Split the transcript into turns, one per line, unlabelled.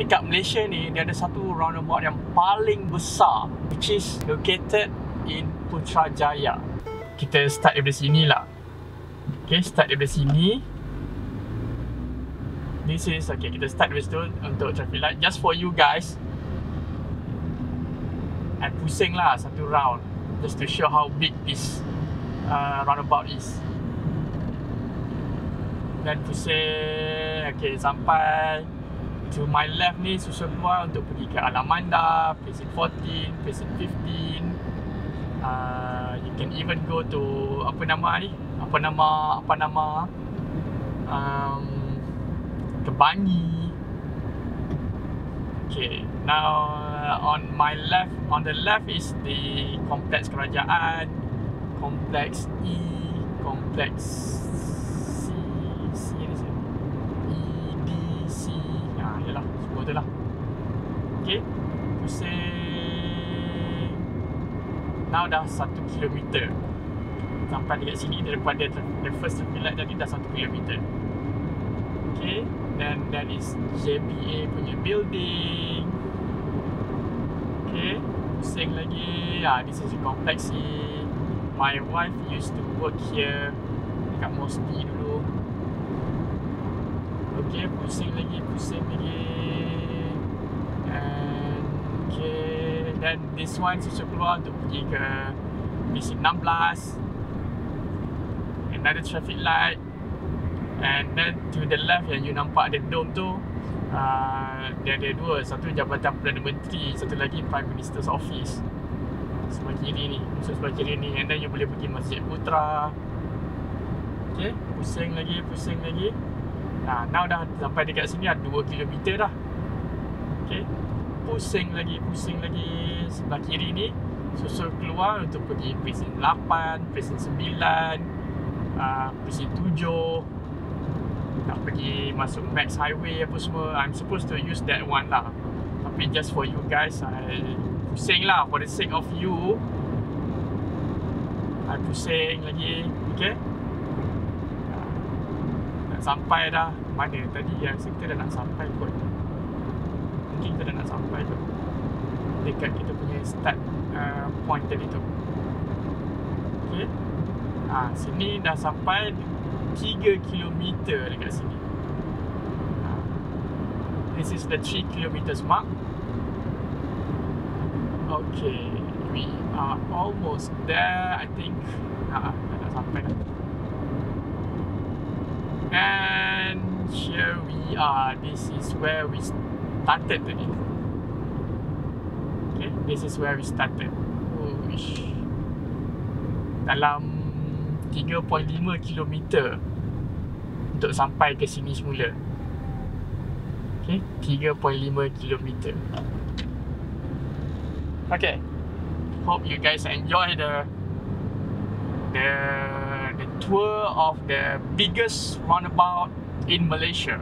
dekat Malaysia ni dia ada satu roundabout yang paling besar which is located in Putrajaya. Kita start daripada sini lah. Okay, start daripada sini. This is, okay, kita start daripada situ untuk traffic light. Just for you guys. I pusing lah satu round. Just to show how big this uh, roundabout is. Dan pusing, okay, sampai to my left ni susun keluar untuk pergi ke Alamanda, Precinct 14, Precinct 15. Uh, you can even go to apa nama ni? Apa nama apa nama? Um, Kebangi. Okay, now uh, on my left, on the left is the kompleks kerajaan, kompleks E, kompleks C, C ni saya. E, D, C. Ha, semua tu lah. Okay, pusing. Now dah satu kilometer. Sampai dekat sini daripada the first traffic light tadi dah satu kilometer. Okay, then that is JBA punya building. Okay, pusing lagi. Ah, this is a complex C. My wife used to work here dekat Mosty dulu. Okay, pusing lagi, pusing lagi. And okay, then this one susu keluar untuk pergi ke misi 16. Another traffic light. And then to the left yang you nampak ada dome tu uh, Dia ada dua Satu Jabatan Perdana Menteri Satu lagi Prime Minister's Office Sebelah kiri ni Masuk sebelah kiri ni And then you boleh pergi Masjid Putra Okay Pusing lagi Pusing lagi Nah, now dah sampai dekat sini dah 2 km dah. Okay. Pusing lagi Pusing lagi Sebelah kiri ni. Susul keluar untuk pergi Precinct 8 Precinct 9 uh, Precinct 7 nak pergi masuk Max Highway apa semua. I'm supposed to use that one lah. Tapi just for you guys I pusing lah. For the sake of you I pusing lagi. Okay Nak sampai dah Mana tadi yang kita dah nak sampai kot Mungkin kita dah nak sampai kot Dekat kita punya start uh, point tadi tu Okay Ah, sini dah sampai 3 km dekat sini. Ha. This is the 3 km mark. Okay, we are almost there. I think. Ha, dah sampai dah. And here we are. This is where we started tadi. Okay, this is where we started. Uish. Dalam 3.5 km untuk sampai ke sini semula. Okay, 3.5 km. Okay. Hope you guys enjoy the the tour of the biggest roundabout in Malaysia.